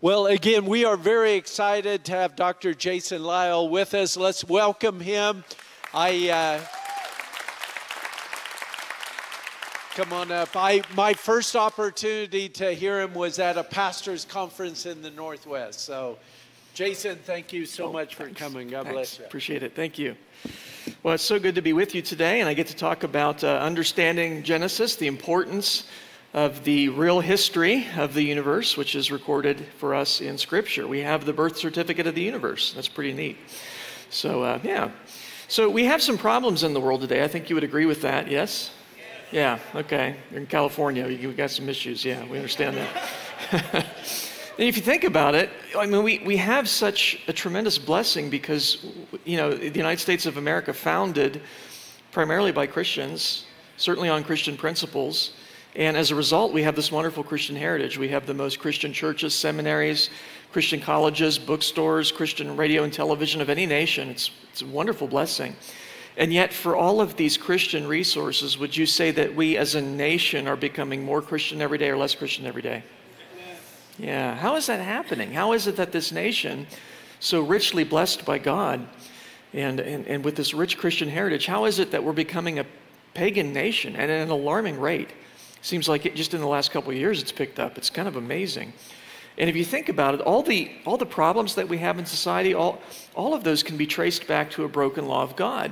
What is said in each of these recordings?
Well, again, we are very excited to have Dr. Jason Lisle with us. Let's welcome him. I uh, come on up. I my first opportunity to hear him was at a pastors' conference in the Northwest. So, Jason, thank you so oh, much for thanks. coming. God thanks. bless you. Appreciate it. Thank you. Well, it's so good to be with you today, and I get to talk about uh, understanding Genesis, the importance of the real history of the universe, which is recorded for us in Scripture. We have the birth certificate of the universe. That's pretty neat. So, uh, yeah. So, we have some problems in the world today. I think you would agree with that, yes? Yeah, okay. You're in California, we got some issues. Yeah, we understand that. And if you think about it, I mean, we, we have such a tremendous blessing because, you know, the United States of America founded primarily by Christians, certainly on Christian principles. And as a result, we have this wonderful Christian heritage. We have the most Christian churches, seminaries, Christian colleges, bookstores, Christian radio and television of any nation. It's, it's a wonderful blessing. And yet, for all of these Christian resources, would you say that we as a nation are becoming more Christian every day or less Christian every day? Yeah. How is that happening? How is it that this nation, so richly blessed by God and, and, and with this rich Christian heritage, how is it that we're becoming a pagan nation at an alarming rate? Seems like it, just in the last couple of years it's picked up. It's kind of amazing. And if you think about it, all the, all the problems that we have in society, all, all of those can be traced back to a broken law of God,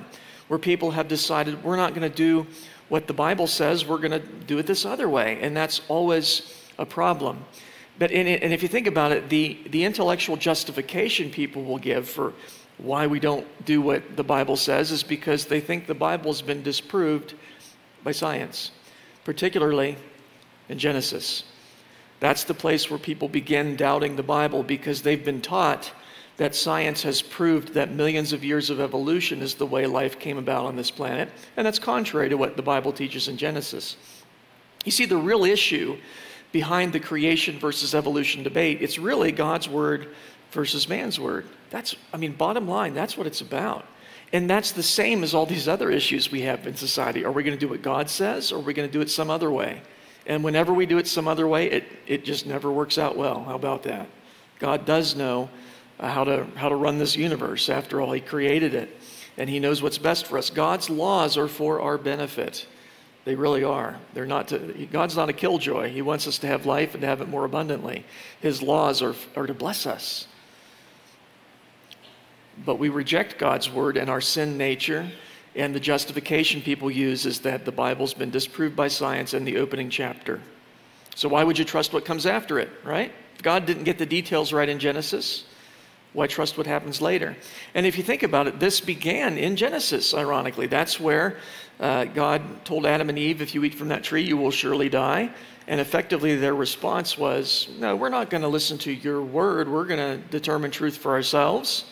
where people have decided we're not going to do what the Bible says, we're going to do it this other way. And that's always a problem. But in, and if you think about it, the, the intellectual justification people will give for why we don't do what the Bible says is because they think the Bible's been disproved by science, particularly in Genesis. That's the place where people begin doubting the Bible because they've been taught that science has proved that millions of years of evolution is the way life came about on this planet, and that's contrary to what the Bible teaches in Genesis. You see, the real issue behind the creation versus evolution debate. It's really God's word versus man's word. That's, I mean, bottom line, that's what it's about. And that's the same as all these other issues we have in society. Are we going to do what God says or are we going to do it some other way? And whenever we do it some other way, it, it just never works out well. How about that? God does know uh, how, to, how to run this universe. After all, He created it, and He knows what's best for us. God's laws are for our benefit. They really are. They're not to, God's not a killjoy. He wants us to have life and to have it more abundantly. His laws are, are to bless us. But we reject God's word and our sin nature. And the justification people use is that the Bible's been disproved by science in the opening chapter. So why would you trust what comes after it, right? If God didn't get the details right in Genesis, why trust what happens later? And if you think about it, this began in Genesis, ironically. That's where uh, God told Adam and Eve, if you eat from that tree, you will surely die. And effectively, their response was, no, we're not going to listen to your word. We're going to determine truth for ourselves.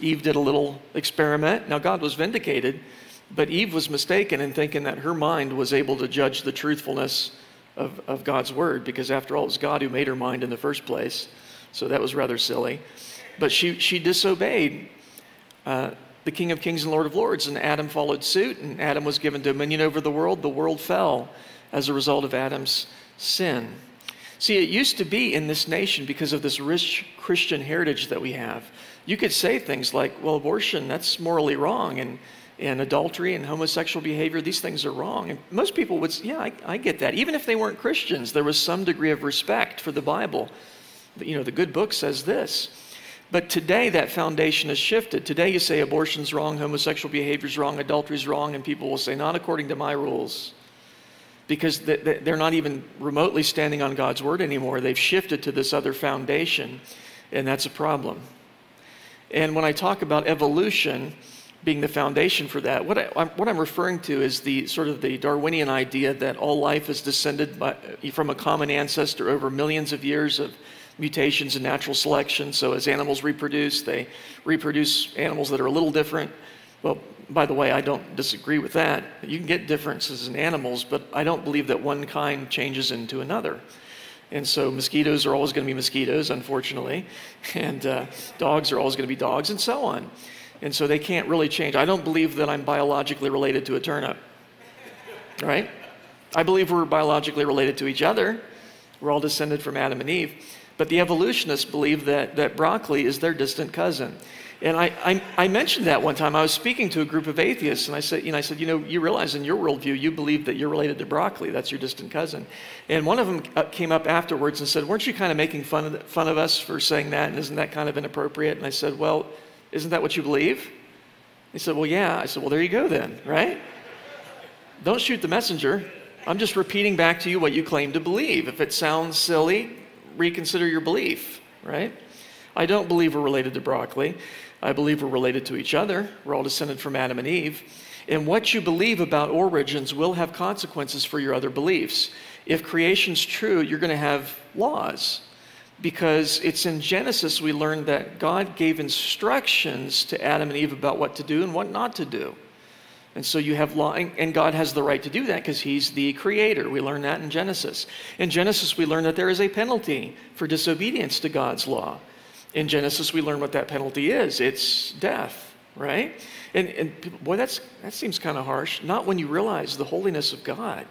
Eve did a little experiment. Now, God was vindicated, but Eve was mistaken in thinking that her mind was able to judge the truthfulness of, of God's word, because after all, it was God who made her mind in the first place. So that was rather silly. But she, she disobeyed uh, the King of Kings and Lord of Lords, and Adam followed suit, and Adam was given dominion over the world. The world fell as a result of Adam's sin. See, it used to be in this nation because of this rich Christian heritage that we have. You could say things like, well, abortion, that's morally wrong, and, and adultery and homosexual behavior, these things are wrong. And most people would, yeah, I, I get that. Even if they weren't Christians, there was some degree of respect for the Bible. You know, the good book says this. But today, that foundation has shifted. Today, you say abortion's wrong, homosexual behavior's wrong, adultery's wrong, and people will say, not according to my rules. Because they're not even remotely standing on God's word anymore. They've shifted to this other foundation, and that's a problem. And when I talk about evolution being the foundation for that, what, I, what I'm referring to is the sort of the Darwinian idea that all life is descended by, from a common ancestor over millions of years of mutations and natural selection. So as animals reproduce, they reproduce animals that are a little different. Well, by the way, I don't disagree with that. You can get differences in animals, but I don't believe that one kind changes into another. And so mosquitoes are always going to be mosquitoes, unfortunately, and uh, dogs are always going to be dogs, and so on. And so they can't really change. I don't believe that I'm biologically related to a turnip, right? I believe we're biologically related to each other. We're all descended from Adam and Eve. But the evolutionists believe that, that broccoli is their distant cousin. And I, I, I, mentioned that one time. I was speaking to a group of atheists, and I said, you know, I said, you know, you realize in your worldview, you believe that you're related to broccoli. That's your distant cousin. And one of them uh, came up afterwards and said, weren't you kind of making fun of, fun of us for saying that? And isn't that kind of inappropriate? And I said, well, isn't that what you believe? He said, well, yeah. I said, well, there you go then, right? Don't shoot the messenger. I'm just repeating back to you what you claim to believe. If it sounds silly, reconsider your belief, right? I don't believe we're related to broccoli. I believe we're related to each other. We're all descended from Adam and Eve. And what you believe about origins will have consequences for your other beliefs. If creation's true, you're going to have laws. Because it's in Genesis we learned that God gave instructions to Adam and Eve about what to do and what not to do. And so you have law, and God has the right to do that because He's the creator. We learn that in Genesis. In Genesis, we learn that there is a penalty for disobedience to God's law in Genesis, we learn what that penalty is it's death, right? And, and people, boy, that's, that seems kind of harsh. Not when you realize the holiness of God,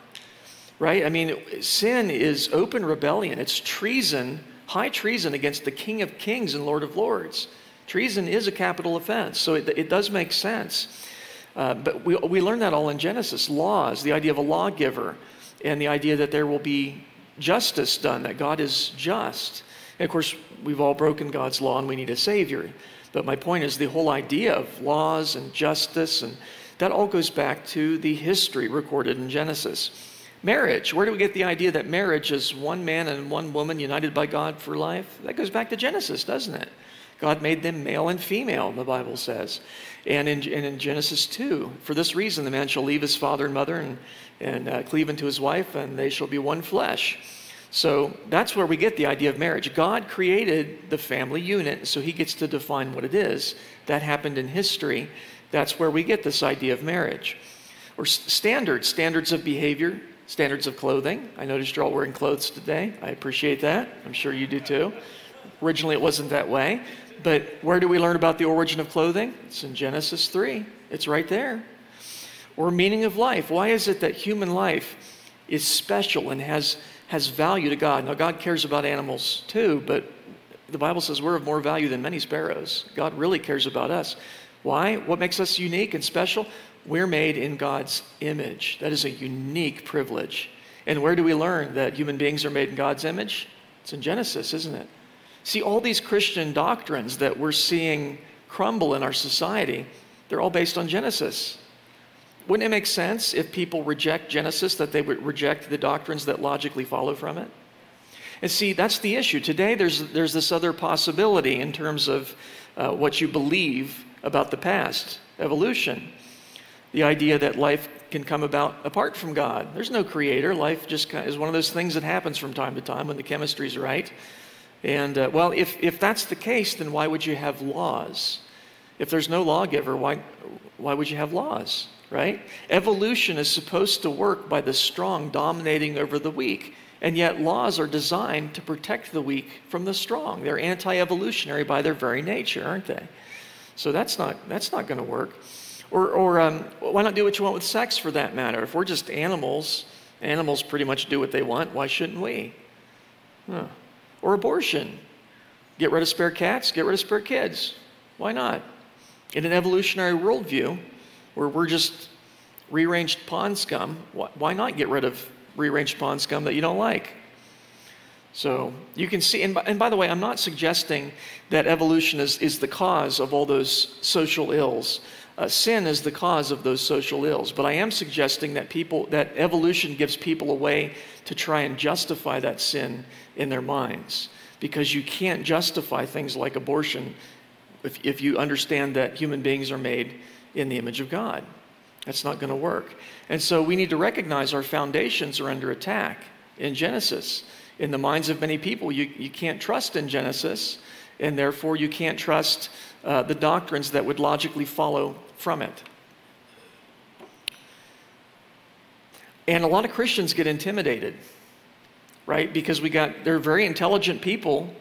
right? I mean, sin is open rebellion, it's treason, high treason against the King of Kings and Lord of Lords. Treason is a capital offense, so it, it does make sense. Uh, but we, we learn that all in Genesis laws, the idea of a lawgiver, and the idea that there will be justice done, that God is just. And of course, we've all broken God's law and we need a Savior. But my point is the whole idea of laws and justice, and that all goes back to the history recorded in Genesis. Marriage, where do we get the idea that marriage is one man and one woman united by God for life? That goes back to Genesis, doesn't it? God made them male and female, the Bible says. And in, and in Genesis 2, for this reason, the man shall leave his father and mother and, and uh, cleave unto his wife, and they shall be one flesh. So that's where we get the idea of marriage. God created the family unit, so he gets to define what it is. That happened in history. That's where we get this idea of marriage. Or standards, standards of behavior, standards of clothing. I noticed you're all wearing clothes today. I appreciate that. I'm sure you do too. Originally, it wasn't that way. But where do we learn about the origin of clothing? It's in Genesis 3. It's right there. Or meaning of life. Why is it that human life is special and has has value to God. Now, God cares about animals too, but the Bible says we're of more value than many sparrows. God really cares about us. Why? What makes us unique and special? We're made in God's image. That is a unique privilege. And where do we learn that human beings are made in God's image? It's in Genesis, isn't it? See, all these Christian doctrines that we're seeing crumble in our society, they're all based on Genesis. Wouldn't it make sense if people reject Genesis that they would reject the doctrines that logically follow from it? And see, that's the issue. Today, there's, there's this other possibility in terms of uh, what you believe about the past, evolution. The idea that life can come about apart from God. There's no creator. Life just is one of those things that happens from time to time when the chemistry's right. And, uh, well, if, if that's the case, then why would you have laws? If there's no lawgiver, why, why would you have laws? Right? Evolution is supposed to work by the strong dominating over the weak, and yet laws are designed to protect the weak from the strong. They're anti evolutionary by their very nature, aren't they? So that's not, that's not going to work. Or, or um, why not do what you want with sex for that matter? If we're just animals, animals pretty much do what they want, why shouldn't we? Huh. Or abortion. Get rid of spare cats, get rid of spare kids. Why not? In an evolutionary worldview, where we're just rearranged pond scum, why not get rid of rearranged pond scum that you don't like? So you can see, and by, and by, the way, I'm not suggesting that evolution is, is the cause of all those social ills. Uh, sin is the cause of those social ills, but I am suggesting that people, that evolution gives people a way to try and justify that sin in their minds. Because you can't justify things like abortion if, if you understand that human beings are made in the image of God. That's not going to work. And so we need to recognize our foundations are under attack in Genesis. In the minds of many people, you, you can't trust in Genesis, and therefore you can't trust uh, the doctrines that would logically follow from it. And a lot of Christians get intimidated, right? Because we got, they're very intelligent people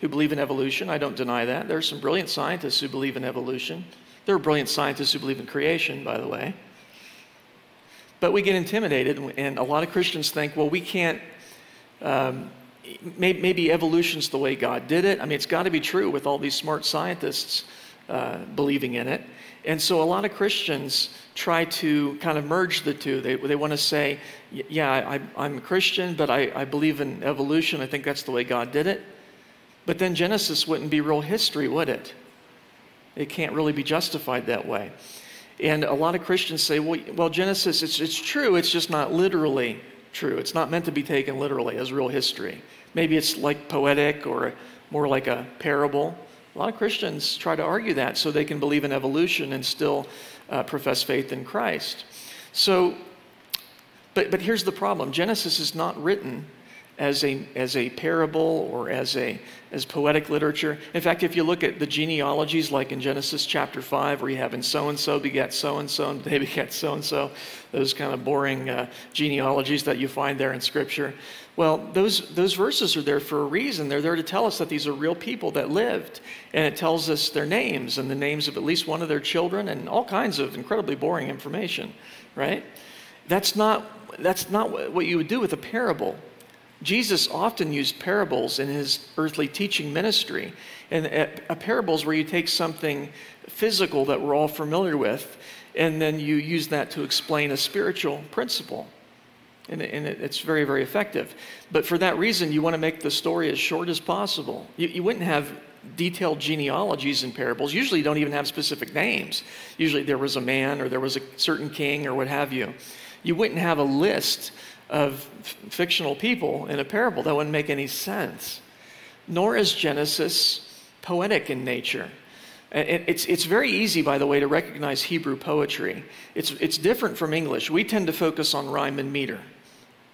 who believe in evolution. I don't deny that. There are some brilliant scientists who believe in evolution. There are brilliant scientists who believe in creation, by the way. But we get intimidated, and a lot of Christians think, well, we can't um, maybe evolution's the way God did it. I mean, it's got to be true with all these smart scientists uh, believing in it. And so a lot of Christians try to kind of merge the two. They, they want to say, yeah, I, am a Christian, but I, I believe in evolution. I think that's the way God did it. But then Genesis wouldn't be real history, would it? It can't really be justified that way. And a lot of Christians say, well, well Genesis, it's, it's true, it's just not literally true. It's not meant to be taken literally as real history. Maybe it's like poetic or more like a parable. A lot of Christians try to argue that so they can believe in evolution and still uh, profess faith in Christ. So, but, but here's the problem Genesis is not written as a, as a parable or as, a, as poetic literature. In fact, if you look at the genealogies, like in Genesis chapter 5, where you have, in so and so begat so and so, and they begat so and so, those kind of boring uh, genealogies that you find there in Scripture. Well, those, those verses are there for a reason. They're there to tell us that these are real people that lived. And it tells us their names and the names of at least one of their children and all kinds of incredibly boring information, right? That's not, that's not what you would do with a parable. Jesus often used parables in his earthly teaching ministry. And uh, uh, a parable is where you take something physical that we're all familiar with, and then you use that to explain a spiritual principle. And, it's very, very effective. But for that reason, you want to make the story as short as possible. You, you wouldn't have detailed genealogies in parables. Usually, you don't even have specific names. Usually, there was a man or there was a certain king or what have you. You wouldn't have a list of fictional people in a parable. That wouldn't make any sense. Nor is Genesis poetic in nature. It's, it's very easy, by the way, to recognize Hebrew poetry. It's, it's different from English. We tend to focus on rhyme and meter,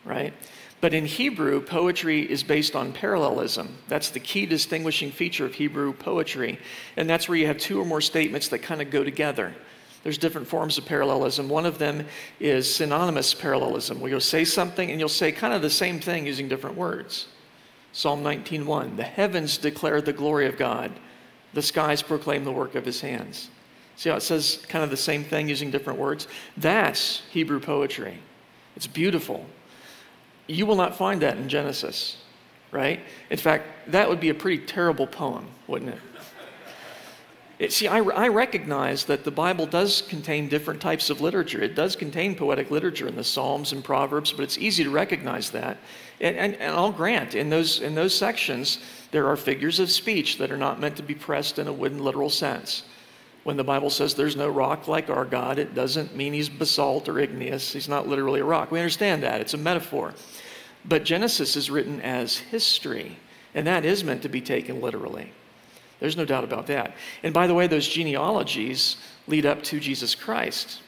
right? But in Hebrew, poetry is based on parallelism. That's the key distinguishing feature of Hebrew poetry. And that's where you have two or more statements that kind of go together. There's different forms of parallelism. One of them is synonymous parallelism, where you'll say something and you'll say kind of the same thing using different words. Psalm 19:1, "The heavens declare the glory of God; the skies proclaim the work of his hands." See how it says kind of the same thing using different words? That's Hebrew poetry. It's beautiful. You will not find that in Genesis, right? In fact, that would be a pretty terrible poem, wouldn't it? See, I, I, recognize that the Bible does contain different types of literature. It does contain poetic literature in the Psalms and Proverbs, but it's easy to recognize that. And, and, and I'll grant, in those, in those sections, there are figures of speech that are not meant to be pressed in a wooden literal sense. When the Bible says there's no rock like our God, it doesn't mean he's basalt or igneous. He's not literally a rock. We understand that. It's a metaphor. But Genesis is written as history, and that is meant to be taken literally. There's no doubt about that. And by the way, those genealogies lead up to Jesus Christ.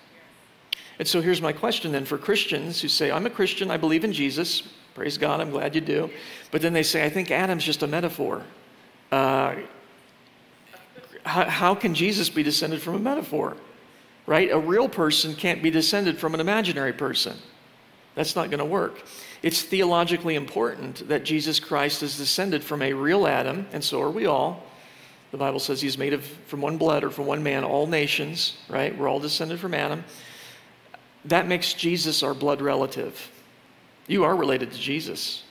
And so here's my question then for Christians who say, I'm a Christian, I believe in Jesus. Praise God, I'm glad you do. But then they say, I think Adam's just a metaphor. Uh, how, how can Jesus be descended from a metaphor? Right? A real person can't be descended from an imaginary person. That's not going to work. It's theologically important that Jesus Christ is descended from a real Adam, and so are we all, the Bible says he's made of from one blood or from one man, all nations, right? We're all descended from Adam. That makes Jesus our blood relative. You are related to Jesus.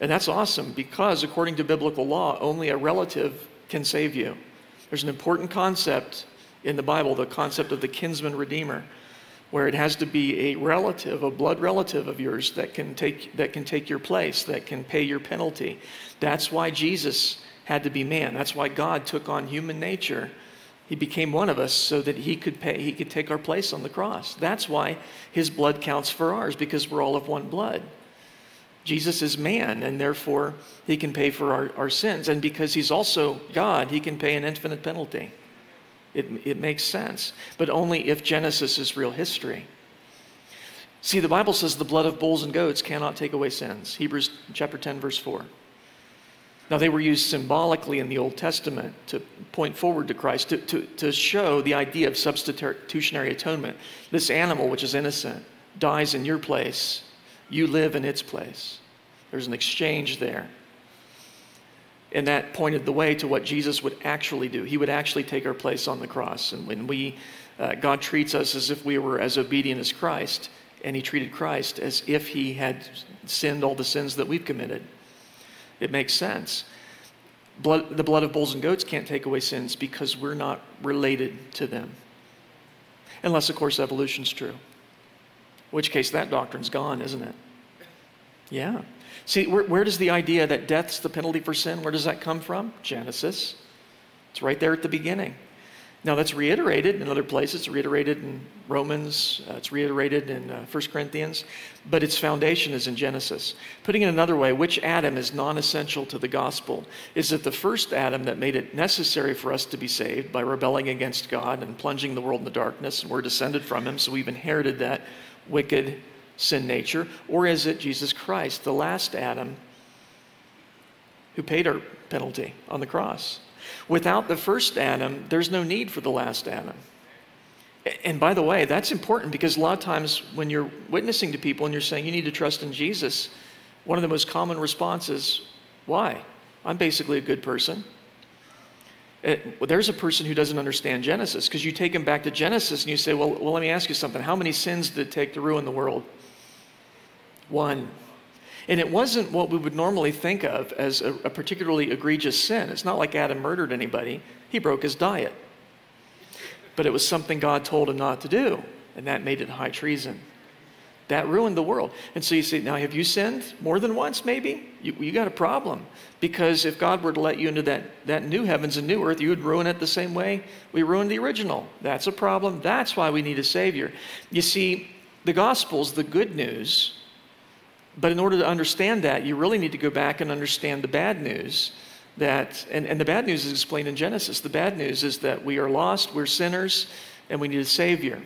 And that's awesome because, according to biblical law, only a relative can save you. There's an important concept in the Bible, the concept of the kinsman redeemer, where it has to be a relative, a blood relative of yours that can take, that can take your place, that can pay your penalty. That's why Jesus had to be man. That's why God took on human nature. He became one of us so that he could pay, he could take our place on the cross. That's why his blood counts for ours, because we're all of one blood. Jesus is man, and therefore he can pay for our, our sins. And because he's also God, he can pay an infinite penalty. It, it makes sense, but only if Genesis is real history. See, the Bible says the blood of bulls and goats cannot take away sins. Hebrews chapter 10, verse 4. Now, they were used symbolically in the Old Testament to point forward to Christ, to, to, to show the idea of substitutionary atonement. This animal, which is innocent, dies in your place, you live in its place. There's an exchange there. And that pointed the way to what Jesus would actually do. He would actually take our place on the cross. And when we, uh, God treats us as if we were as obedient as Christ, and He treated Christ as if He had sinned all the sins that we've committed. It makes sense. Blood, the blood of bulls and goats can't take away sins because we're not related to them. Unless, of course, evolution's true. In which case, that doctrine's gone, isn't it? Yeah. See, where, where does the idea that death's the penalty for sin, where does that come from? Genesis. It's right there at the beginning. Now, that's reiterated in other places. It's reiterated in Romans, uh, it's reiterated in uh, 1 Corinthians, but its foundation is in Genesis. Putting it another way, which Adam is non essential to the gospel? Is it the first Adam that made it necessary for us to be saved by rebelling against God and plunging the world in the darkness, and we're descended from him, so we've inherited that wicked sin nature? Or is it Jesus Christ, the last Adam, who paid our penalty on the cross? Without the first Adam, there's no need for the last Adam. And by the way, that's important because a lot of times when you're witnessing to people and you're saying you need to trust in Jesus, one of the most common responses, why? I'm basically a good person. It, uh, well, there's a person who doesn't understand Genesis because you take him back to Genesis and you say, well, well, let me ask you something. How many sins did it take to ruin the world? One. And it wasn't what we would normally think of as a, a particularly egregious sin. It's not like Adam murdered anybody, he broke his diet. But it was something God told him not to do, and that made it high treason. That ruined the world. And so you say, now have you sinned more than once, maybe? You, you got a problem. Because if God were to let you into that, that new heavens and new earth, you would ruin it the same way we ruined the original. That's a problem. That's why we need a Savior. You see, the Gospels, the good news, but in order to understand that, you really need to go back and understand the bad news. That, and, and the bad news is explained in Genesis. The bad news is that we are lost, we're sinners, and we need a Savior.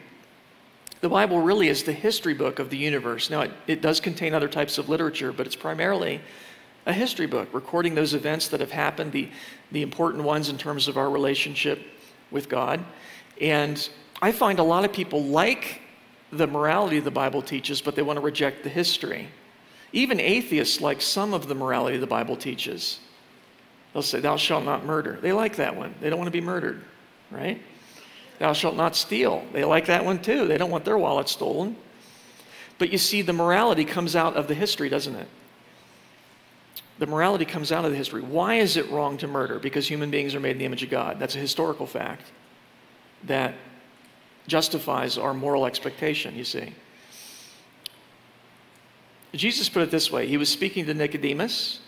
The Bible really is the history book of the universe. Now, it, it does contain other types of literature, but it's primarily a history book, recording those events that have happened, the, the important ones in terms of our relationship with God. And I find a lot of people like the morality the Bible teaches, but they want to reject the history. Even atheists like some of the morality the Bible teaches. They'll say, Thou shalt not murder. They like that one. They don't want to be murdered, right? Thou shalt not steal. They like that one too. They don't want their wallet stolen. But you see, the morality comes out of the history, doesn't it? The morality comes out of the history. Why is it wrong to murder? Because human beings are made in the image of God. That's a historical fact that justifies our moral expectation, you see. Jesus put it this way He was speaking to Nicodemus,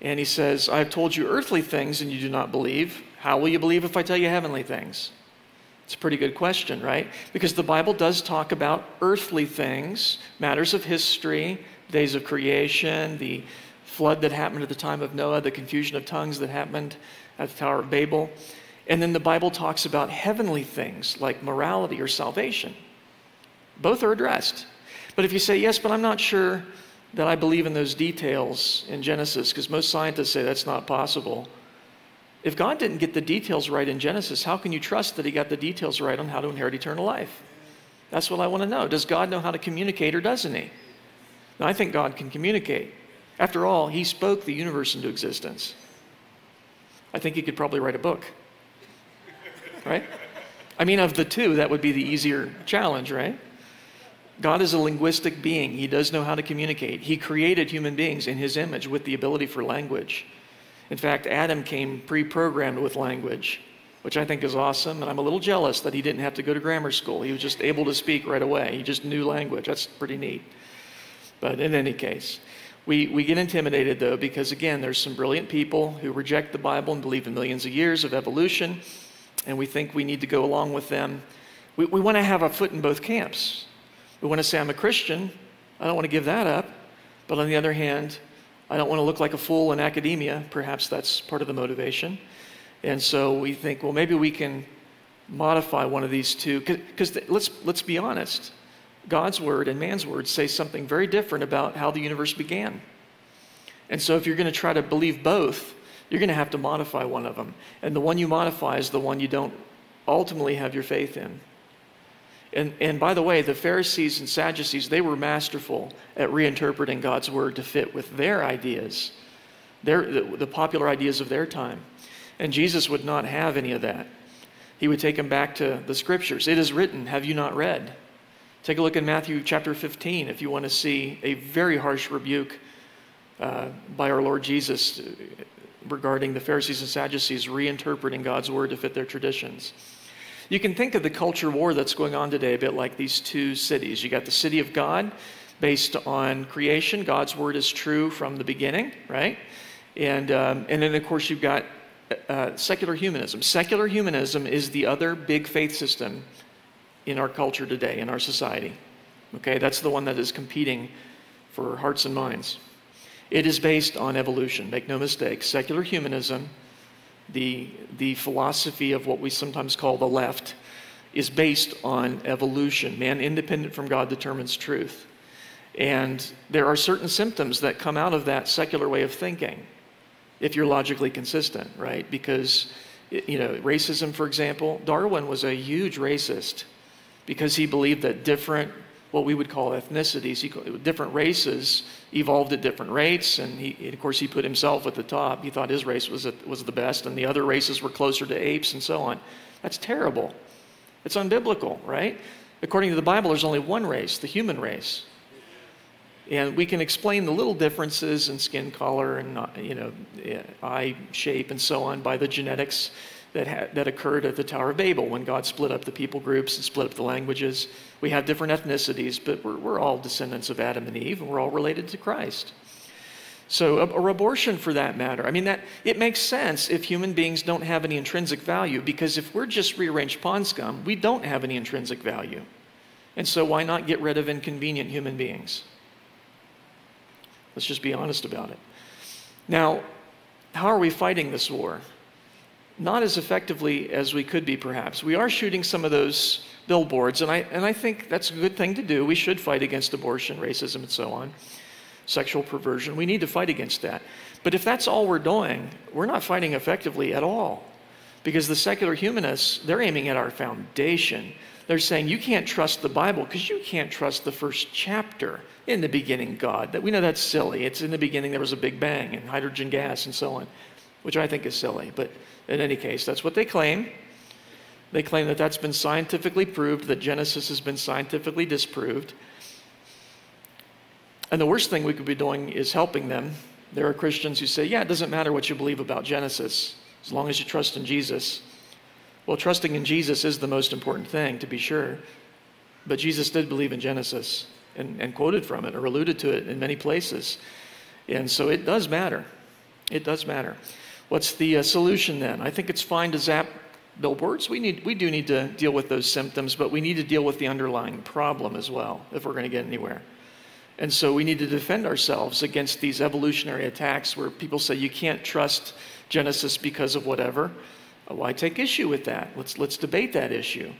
and he says, I have told you earthly things and you do not believe. How will you believe if I tell you heavenly things? It's a pretty good question, right? Because the Bible does talk about earthly things, matters of history, days of creation, the flood that happened at the time of Noah, the confusion of tongues that happened at the Tower of Babel. And then the Bible talks about heavenly things like morality or salvation. Both are addressed. But if you say, yes, but I'm not sure that I believe in those details in Genesis, because most scientists say that's not possible. If God didn't get the details right in Genesis, how can you trust that He got the details right on how to inherit eternal life? That's what I want to know. Does God know how to communicate or doesn't He? Now, I think God can communicate. After all, He spoke the universe into existence. I think He could probably write a book. Right? I mean, of the two, that would be the easier challenge, right? God is a linguistic being. He does know how to communicate. He created human beings in his image with the ability for language. In fact, Adam came pre programmed with language, which I think is awesome. And I'm a little jealous that he didn't have to go to grammar school. He was just able to speak right away. He just knew language. That's pretty neat. But in any case, we, we get intimidated though, because again, there's some brilliant people who reject the Bible and believe in millions of years of evolution, and we think we need to go along with them. We, we want to have a foot in both camps. We want to say, I'm a Christian. I don't want to give that up. But on the other hand, I don't want to look like a fool in academia. Perhaps that's part of the motivation. And so we think, well, maybe we can modify one of these two. Because let's, let's be honest God's word and man's word say something very different about how the universe began. And so if you're going to try to believe both, you're going to have to modify one of them. And the one you modify is the one you don't ultimately have your faith in. And, and by the way, the Pharisees and Sadducees, they were masterful at reinterpreting God's word to fit with their ideas, their, the, the popular ideas of their time. And Jesus would not have any of that. He would take them back to the scriptures. It is written, have you not read? Take a look in Matthew chapter 15 if you want to see a very harsh rebuke uh, by our Lord Jesus regarding the Pharisees and Sadducees reinterpreting God's word to fit their traditions. You can think of the culture war that's going on today a bit like these two cities. You got the city of God based on creation. God's word is true from the beginning, right? And, um, and then, of course, you've got uh, secular humanism. Secular humanism is the other big faith system in our culture today, in our society. Okay, that's the one that is competing for hearts and minds. It is based on evolution, make no mistake. Secular humanism, the, the philosophy of what we sometimes call the left, is based on evolution. Man, independent from God, determines truth. And there are certain symptoms that come out of that secular way of thinking if you're logically consistent, right? Because, you know, racism, for example, Darwin was a huge racist because he believed that different, what we would call ethnicities, different races evolved at different rates. And he, of course, he put himself at the top. He thought his race was, was the best, and the other races were closer to apes and so on. That's terrible. It's unbiblical, right? According to the Bible, there's only one race, the human race. And we can explain the little differences in skin color and uh, you know, eye shape and so on by the genetics that, ha- that occurred at the Tower of Babel when God split up the people groups and split up the languages. We have different ethnicities, but we're, we're all descendants of Adam and Eve, and we're all related to Christ. So, or abortion for that matter. I mean, that it makes sense if human beings don't have any intrinsic value, because if we're just rearranged pond scum, we don't have any intrinsic value. And so, why not get rid of inconvenient human beings? Let's just be honest about it. Now, how are we fighting this war? Not as effectively as we could be, perhaps. We are shooting some of those billboards, and I, and I think that's a good thing to do. We should fight against abortion, racism, and so on, sexual perversion. We need to fight against that. But if that's all we're doing, we're not fighting effectively at all. Because the secular humanists, they're aiming at our foundation. They're saying you can't trust the Bible because you can't trust the first chapter in the beginning God. That we know that's silly. It's in the beginning there was a big bang and hydrogen gas and so on, which I think is silly. But in any case, that's what they claim. They claim that that's been scientifically proved, that Genesis has been scientifically disproved. And the worst thing we could be doing is helping them. There are Christians who say, yeah, it doesn't matter what you believe about Genesis, as long as you trust in Jesus. Well, trusting in Jesus is the most important thing, to be sure. But Jesus did believe in Genesis and, and quoted from it or alluded to it in many places. And so it does matter. It does matter. What's the uh, solution then? I think it's fine to zap billboards. We, need, we do need to deal with those symptoms, but we need to deal with the underlying problem as well if we're going to get anywhere. And so we need to defend ourselves against these evolutionary attacks where people say you can't trust Genesis because of whatever. Well, I take issue with that. Let's, let's debate that issue.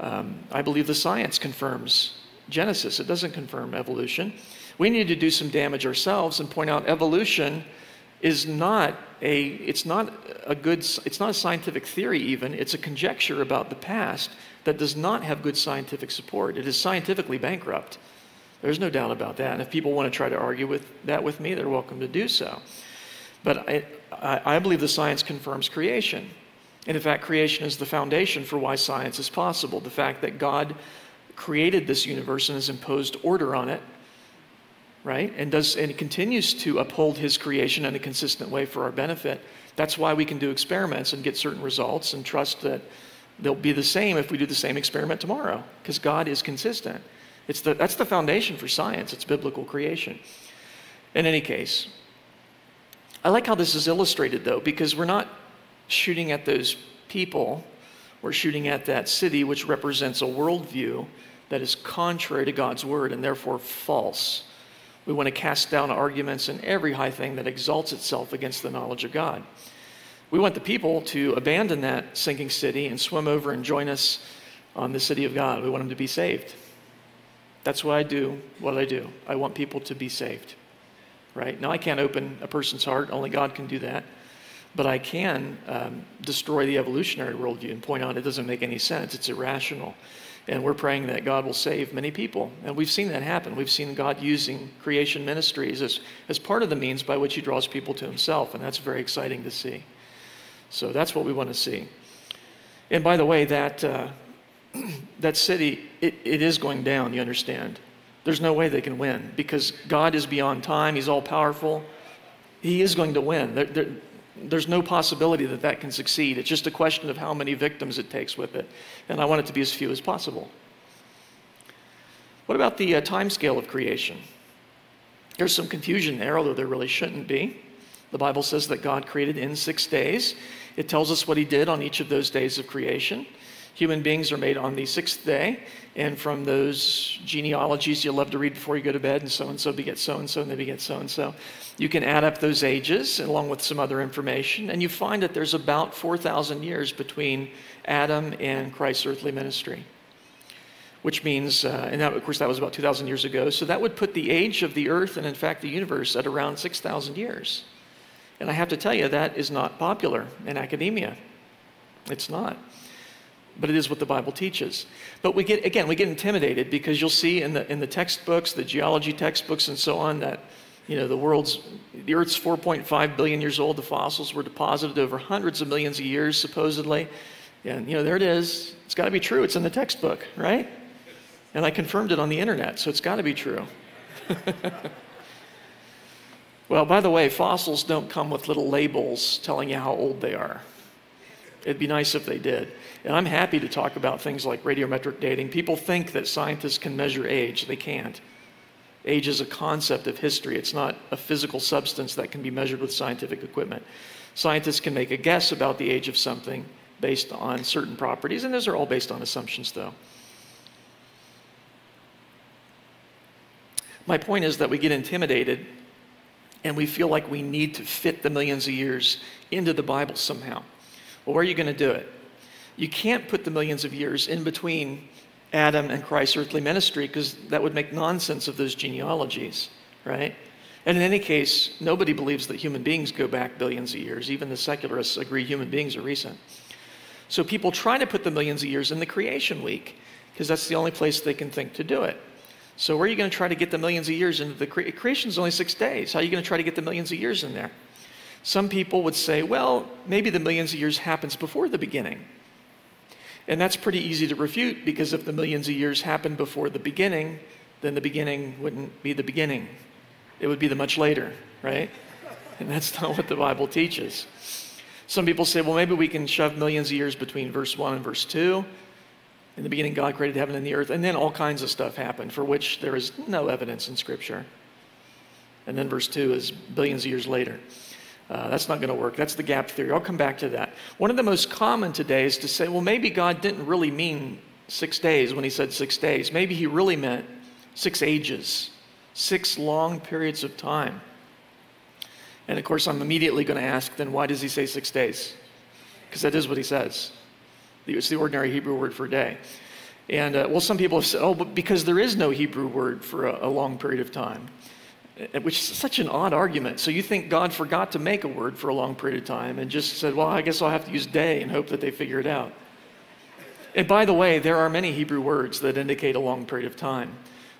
Um, I believe the science confirms Genesis, it doesn't confirm evolution. We need to do some damage ourselves and point out evolution is not a it's not a good it's not a scientific theory even it's a conjecture about the past that does not have good scientific support. It is scientifically bankrupt. There's no doubt about that. And if people want to try to argue with that with me they're welcome to do so. But I, I, I believe the science confirms creation. And in fact creation is the foundation for why science is possible. The fact that god created this universe and has imposed order on it, right? And does and continues to uphold his creation in a consistent way for our benefit. That's why we can do experiments and get certain results and trust that they'll be the same if we do the same experiment tomorrow, because God is consistent. It's the, that's the foundation for science, it's biblical creation. In any case, I like how this is illustrated though, because we're not shooting at those people we're shooting at that city, which represents a worldview that is contrary to God's word and therefore false. We want to cast down arguments and every high thing that exalts itself against the knowledge of God. We want the people to abandon that sinking city and swim over and join us on the city of God. We want them to be saved. That's why I do what I do. I want people to be saved. Right? Now, I can't open a person's heart, only God can do that. But I can um, destroy the evolutionary worldview and point out it doesn't make any sense. It's irrational. And we're praying that God will save many people. And we've seen that happen. We've seen God using creation ministries as, as part of the means by which He draws people to Himself. And that's very exciting to see. So that's what we want to see. And by the way, that, uh, that city, it, it is going down, you understand. There's no way they can win because God is beyond time, He's all powerful. He is going to win. There, there, there's no possibility that that can succeed. It's just a question of how many victims it takes with it. And I want it to be as few as possible. What about the uh, time scale of creation? There's some confusion there, although there really shouldn't be. The Bible says that God created in six days. It tells us what He did on each of those days of creation. Human beings are made on the sixth day, and from those genealogies you love to read before you go to bed, and so and so beget so and so, and they beget so and so, you can add up those ages along with some other information, and you find that there's about 4,000 years between Adam and Christ's earthly ministry. Which means, uh, and that, of course, that was about 2,000 years ago. So that would put the age of the earth and, in fact, the universe at around 6,000 years. And I have to tell you, that is not popular in academia. It's not but it is what the Bible teaches. But we get, again, we get intimidated because you'll see in the, in the textbooks, the geology textbooks and so on, that, you know, the world's, the Earth's 4.5 billion years old. The fossils were deposited over hundreds of millions of years, supposedly. And, you know, there it is. It's got to be true. It's in the textbook, right? And I confirmed it on the internet, so it's got to be true. well, by the way, fossils don't come with little labels telling you how old they are. It'd be nice if they did. And I'm happy to talk about things like radiometric dating. People think that scientists can measure age, they can't. Age is a concept of history, it's not a physical substance that can be measured with scientific equipment. Scientists can make a guess about the age of something based on certain properties, and those are all based on assumptions, though. My point is that we get intimidated and we feel like we need to fit the millions of years into the Bible somehow. Well, where are you going to do it? You can't put the millions of years in between Adam and Christ's earthly ministry because that would make nonsense of those genealogies, right? And in any case, nobody believes that human beings go back billions of years. Even the secularists agree human beings are recent. So people try to put the millions of years in the creation week because that's the only place they can think to do it. So where are you going to try to get the millions of years into the cre- creation is only six days. How are you going to try to get the millions of years in there? Some people would say, well, maybe the millions of years happens before the beginning. And that's pretty easy to refute because if the millions of years happened before the beginning, then the beginning wouldn't be the beginning. It would be the much later, right? And that's not what the Bible teaches. Some people say, well, maybe we can shove millions of years between verse 1 and verse 2. In the beginning, God created heaven and the earth, and then all kinds of stuff happened for which there is no evidence in Scripture. And then verse 2 is billions of years later. Uh, that's not going to work. That's the gap theory. I'll come back to that. One of the most common today is to say, well, maybe God didn't really mean six days when he said six days. Maybe he really meant six ages, six long periods of time. And of course, I'm immediately going to ask, then why does he say six days? Because that is what he says. It's the ordinary Hebrew word for day. And uh, well, some people have said, oh, but because there is no Hebrew word for a, a long period of time. Uh, which is such an odd argument. So you think God forgot to make a word for a long period of time and just said, well, I guess I'll have to use day and hope that they figure it out. And by the way, there are many Hebrew words that indicate a long period of time,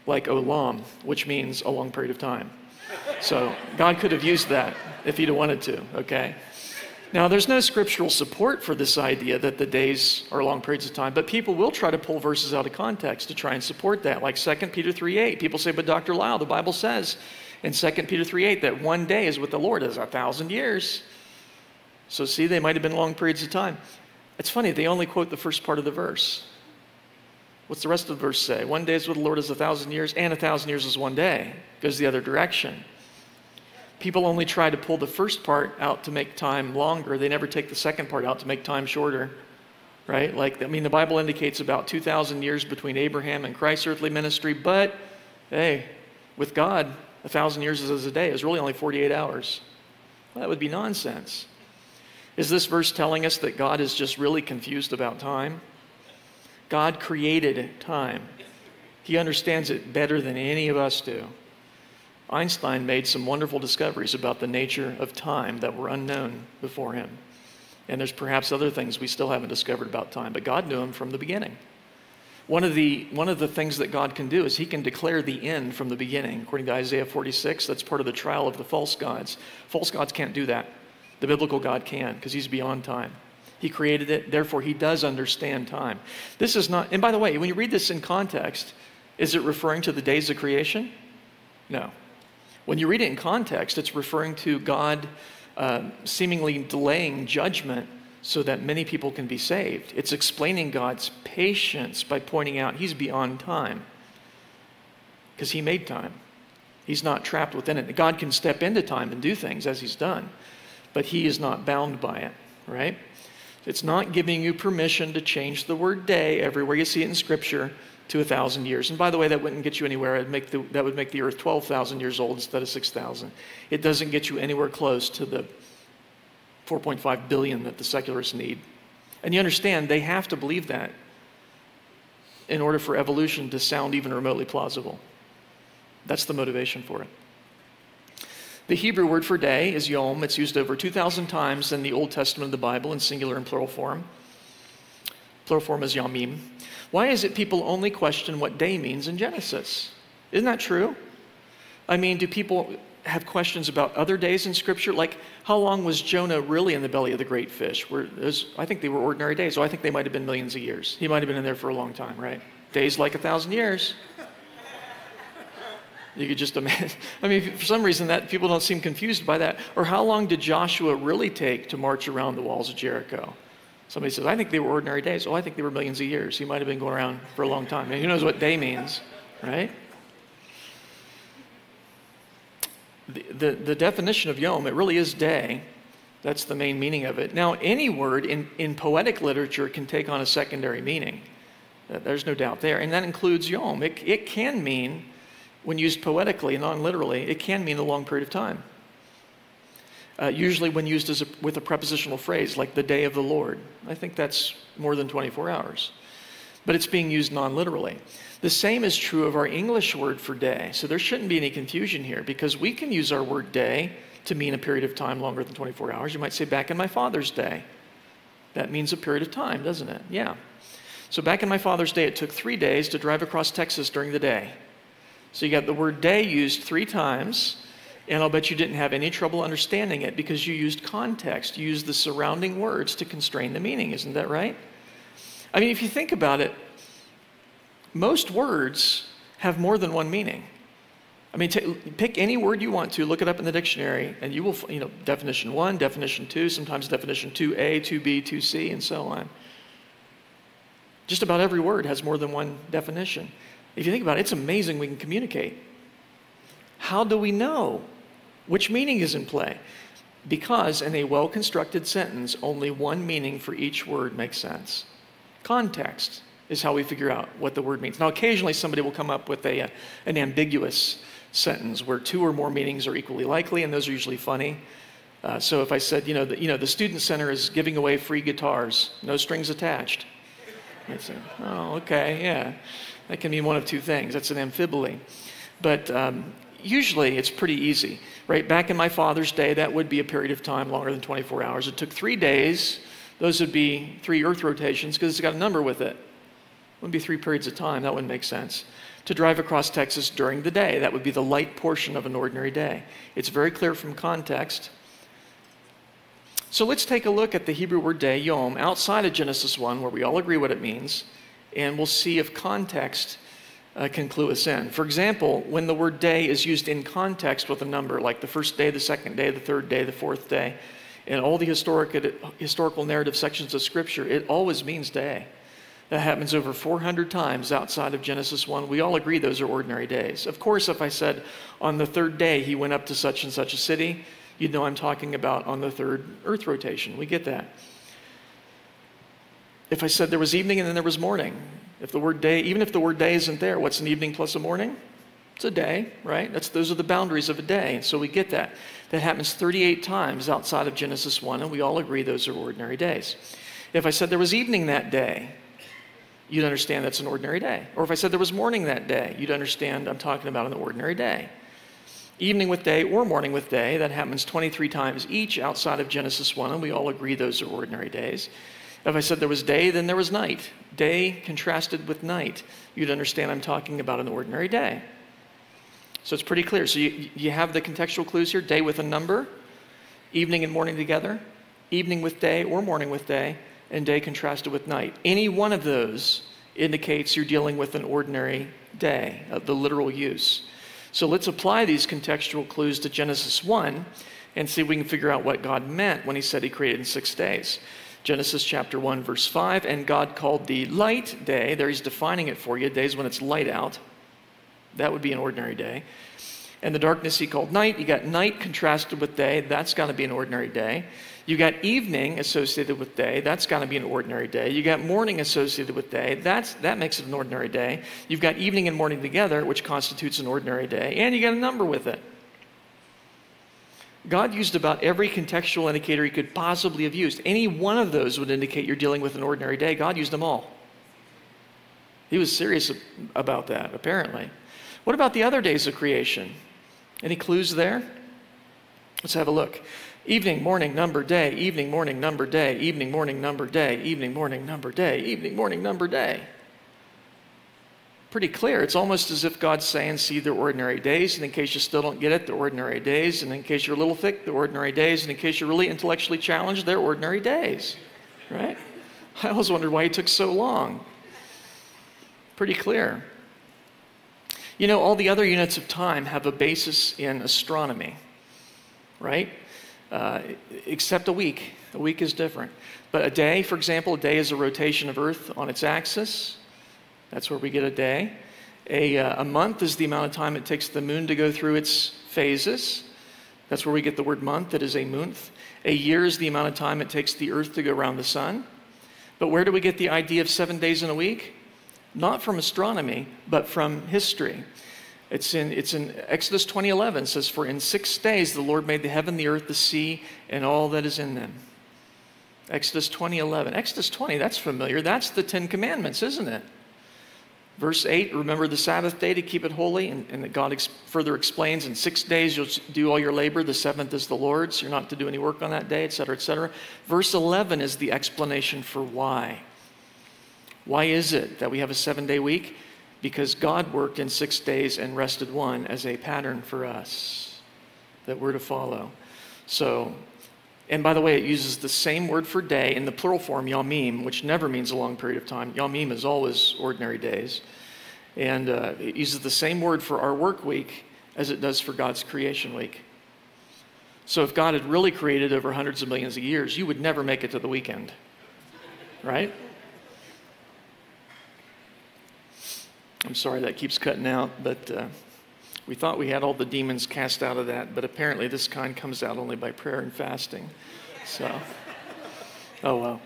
like olam, which means a long period of time. So God could have used that if he'd have wanted to, okay? Now, there's no scriptural support for this idea that the days are long periods of time, but people will try to pull verses out of context to try and support that, like 2 Peter 3.8. People say, but Dr. Lisle, the Bible says in 2 Peter 3.8 that one day is with the Lord is a thousand years. So see, they might have been long periods of time. It's funny, they only quote the first part of the verse. What's the rest of the verse say? One day is with the Lord is a thousand years, and a thousand years is one day. It goes the other direction. People only try to pull the first part out to make time longer. They never take the second part out to make time shorter. Right? Like, I mean, the Bible indicates about 2,000 years between Abraham and Christ's earthly ministry, but hey, with God, a thousand years is a day. It's really only 48 hours. Well, that would be nonsense. Is this verse telling us that God is just really confused about time? God created time. He understands it better than any of us do. Einstein made some wonderful discoveries about the nature of time that were unknown before him. And there's perhaps other things we still haven't discovered about time, but God knew them from the beginning. One of, the, one of the things that God can do is He can declare the end from the beginning. According to Isaiah 46, that's part of the trial of the false gods. False gods can't do that. The biblical God can because He's beyond time. He created it, therefore, He does understand time. This is not, and by the way, when you read this in context, Is it referring to the days of creation? No. When you read it in context, it's referring to God uh, seemingly delaying judgment so that many people can be saved. It's explaining God's patience by pointing out He's beyond time because He made time. He's not trapped within it. God can step into time and do things as He's done, but He is not bound by it, right? It's not giving you permission to change the word day everywhere you see it in Scripture to a thousand years. And by the way, that wouldn't get you anywhere. The, that would make the earth 12,000 years old instead of 6,000. It doesn't get you anywhere close to the 4.5 billion that the secularists need. And you understand, they have to believe that in order for evolution to sound even remotely plausible. That's the motivation for it. The Hebrew word for day is yom. It's used over 2,000 times in the Old Testament of the Bible in singular and plural form. Plural form is yamim. Why is it people only question what day means in Genesis? Isn't that true? I mean, do people have questions about other days in Scripture? Like, how long was Jonah really in the belly of the great fish? Where I think they were ordinary days. So I think they might have been millions of years. He might have been in there for a long time, right? Days like a thousand years. You could just imagine. I mean, for some reason, that people don't seem confused by that. Or how long did Joshua really take to march around the walls of Jericho? Somebody says, I think they were ordinary days. Oh, I think they were millions of years. He might have been going around for a long time. Mean, who knows what day means, right? The, the, the definition of yom, it really is day. That's the main meaning of it. Now, any word in, in poetic literature can take on a secondary meaning. There's no doubt there. And that includes yom. It, it can mean when used poetically, and non literally, it can mean a long period of time. Uh, usually, when used a, with a prepositional phrase like the day of the Lord, I think that's more than 24 hours. But it's being used non literally. The same is true of our English word for day. So there shouldn't be any confusion here because we can use our word day to mean a period of time longer than 24 hours. You might say, back in my father's day. That means a period of time, doesn't it? Yeah. So back in my father's day, it took three days to drive across Texas during the day. So you got the word day used three times, and I'll bet you didn't have any trouble understanding it because you used context. You used the surrounding words to constrain the meaning. Isn't that right? I mean, if you think about it, most words have more than one meaning. I mean, t- pick any word you want to, look it up in the dictionary, and you will, you know, definition one, definition two, sometimes definition 2A, 2B, 2C, and so on. Just about every word has more than one definition. If you think about it, it's amazing we can communicate. How do we know which meaning is in play? Because in a well constructed sentence, only one meaning for each word makes sense. Context is how we figure out what the word means. Now, occasionally somebody will come up with a, an ambiguous sentence where two or more meanings are equally likely, and those are usually funny. Uh, so if I said, you know, the, you know, the student center is giving away free guitars, no strings attached. I'd say, oh, okay, yeah. That can mean one of two things. That's an amphibole. But um, usually it's pretty easy, right? Back in my father's day, that would be a period of time longer than 24 hours. It took three days. Those would be three Earth rotations because it's got a number with it. It would be three periods of time. That wouldn't make sense. To drive across Texas during the day, that would be the light portion of an ordinary day. It's very clear from context. So let's take a look at the Hebrew word day, yom, outside of Genesis 1, where we all agree what it means and we'll see if context uh, can clue us in. For example, when the word day is used in context with a number, like the first day, the second day, the third day, the fourth day, in all the historic, historical narrative sections of Scripture, it always means day. That happens over 400 times outside of Genesis 1. We all agree those are ordinary days. Of course, if I said on the third day he went up to such and such a city, you'd know I'm talking about on the third earth rotation. We get that if I said there was evening and then there was morning, if the word day, even if the word day isn't there, what's an evening plus a morning? It's a day, right? That's, those are the boundaries of a day. And so we get that. That happens 38 times outside of Genesis 1, and we all agree those are ordinary days. If I said there was evening that day, you'd understand that's an ordinary day. Or if I said there was morning that day, you'd understand I'm talking about an ordinary day. Evening with day or morning with day, that happens 23 times each outside of Genesis 1, and we all agree those are ordinary days. If I said there was day, then there was night. Day contrasted with night. You'd understand I'm talking about an ordinary day. So it's pretty clear. So you, you have the contextual clues here day with a number, evening and morning together, evening with day or morning with day, and day contrasted with night. Any one of those indicates you're dealing with an ordinary day, uh, the literal use. So let's apply these contextual clues to Genesis 1 and see if we can figure out what God meant when he said he created in six days. Genesis chapter 1, verse 5, and God called the light day, there he's defining it for you, days when it's light out. That would be an ordinary day. And the darkness he called night. You got night contrasted with day, that's got to be an ordinary day. You got evening associated with day, that's got to be an ordinary day. You got morning associated with day, that's, that makes it an ordinary day. You've got evening and morning together, which constitutes an ordinary day, and you got a number with it. God used about every contextual indicator he could possibly have used. Any one of those would indicate you're dealing with an ordinary day. God used them all. He was serious about that, apparently. What about the other days of creation? Any clues there? Let's have a look. Evening, morning, number, day, evening, morning, number, day, evening, morning, number, day, evening, morning, number, day, evening, morning, number, day pretty clear. It's almost as if God's saying, see, the ordinary days, and in case you still don't get it, the ordinary days, and in case you're a little thick, the ordinary days, and in case you're really intellectually challenged, they're ordinary days, right? I always wondered why he took so long. Pretty clear. You know, all the other units of time have a basis in astronomy, right? Uh, except a week. A week is different. But a day, for example, a day is a rotation of Earth on its axis. That's where we get a day. A, uh, a month is the amount of time it takes the moon to go through its phases. That's where we get the word month, that is a month. A year is the amount of time it takes the earth to go around the sun. But where do we get the idea of seven days in a week? Not from astronomy, but from history. It's in, it's in Exodus 20:11 says, "For in six days the Lord made the heaven, the earth, the sea, and all that is in them." Exodus 20:11. Exodus 20, that's familiar. That's the Ten Commandments, isn't it? Verse 8, remember the Sabbath day to keep it holy. And, and God ex- further explains in six days you'll do all your labor. The seventh is the Lord's. You're not to do any work on that day, etc., etc. Verse 11 is the explanation for why. Why is it that we have a seven day week? Because God worked in six days and rested one as a pattern for us that we're to follow. So, and by the way, it uses the same word for day in the plural form, yamim, which never means a long period of time. Yamim is always ordinary days. And uh, it uses the same word for our work week as it does for God's creation week. So if God had really created over hundreds of millions of years, you would never make it to the weekend, right? I'm sorry that keeps cutting out, but uh, we thought we had all the demons cast out of that, but apparently this kind comes out only by prayer and fasting. So, oh well.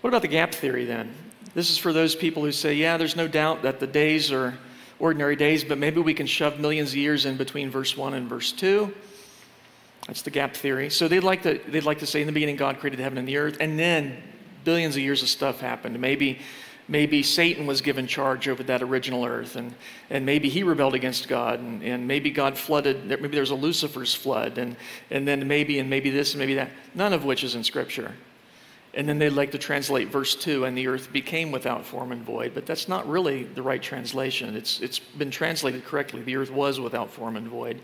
What about the gap theory then? This is for those people who say, yeah, there's no doubt that the days are ordinary days, but maybe we can shove millions of years in between verse 1 and verse 2. That's the gap theory. So they'd like to, they'd like to say in the beginning, God created heaven and the earth, and then billions of years of stuff happened. Maybe maybe Satan was given charge over that original earth, and, and maybe he rebelled against God, and, and maybe God flooded, maybe there's a Lucifer's flood, and, and then maybe, and maybe this, and maybe that, none of which is in Scripture. And then they'd like to translate verse 2, and the earth became without form and void, but that's not really the right translation. It's, it's been translated correctly. The earth was without form and void.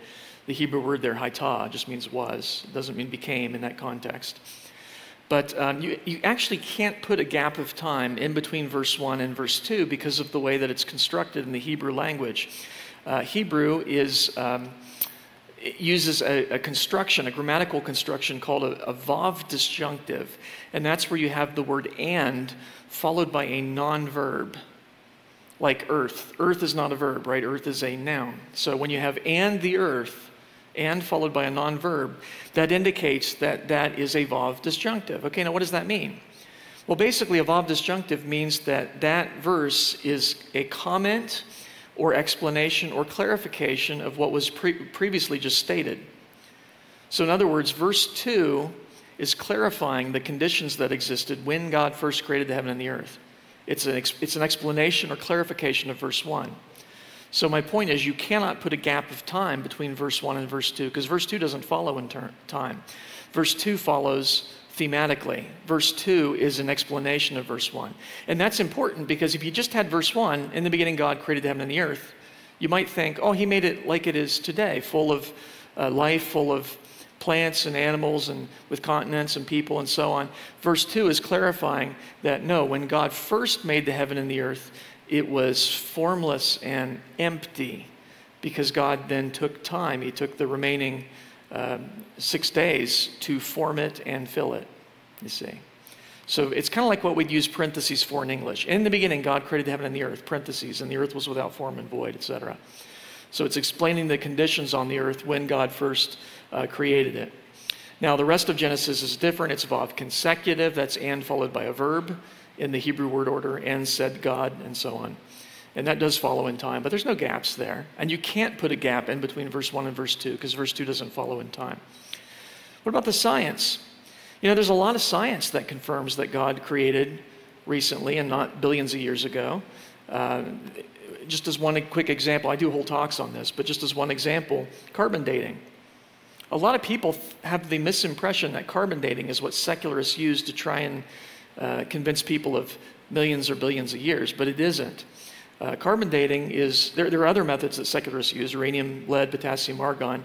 The Hebrew word there, haita, just means was. It doesn't mean became in that context. But um, you, you actually can't put a gap of time in between verse 1 and verse 2 because of the way that it's constructed in the Hebrew language. Uh, Hebrew is, um, uses a, a, construction, a grammatical construction called a, a vav disjunctive. And that's where you have the word and followed by a non verb, like earth. Earth is not a verb, right? Earth is a noun. So when you have and the earth, and followed by a non verb, that indicates that that is a Vav disjunctive. Okay, now what does that mean? Well, basically, a Vav disjunctive means that that verse is a comment or explanation or clarification of what was pre- previously just stated. So, in other words, verse 2 is clarifying the conditions that existed when God first created the heaven and the earth. It's an, it's an explanation or clarification of verse 1. So, my point is, you cannot put a gap of time between verse 1 and verse 2, because verse 2 doesn't follow in time. Verse 2 follows thematically. Verse 2 is an explanation of verse 1. And that's important because if you just had verse 1, in the beginning, God created the heaven and the earth, you might think, oh, he made it like it is today, full of uh, life, full of plants and animals and with continents and people and so on. Verse 2 is clarifying that no, when God first made the heaven and the earth, it was formless and empty because God then took time. He took the remaining um, six days to form it and fill it, you see. So it's kind of like what we'd use parentheses for in English. In the beginning, God created the heaven and the earth, parentheses, and the earth was without form and void, etc. So it's explaining the conditions on the earth when God first uh, created it. Now, the rest of Genesis is different. It's involved consecutive, that's and followed by a verb in the Hebrew word order, and said God, and so on. And that does follow in time, but there's no gaps there. And you can't put a gap in between verse 1 and verse 2 because verse 2 doesn't follow in time. What about the science? You know, there's a lot of science that confirms that God created recently and not billions of years ago. Uh, just as one quick example, I do whole talks on this, but just as one example, carbon dating. A lot of people have the misimpression that carbon dating is what secularists use to try and uh, convince people of millions or billions of years, but it isn't. Uh, carbon dating is, there, there, are other methods that secularists use, uranium, lead, potassium, argon,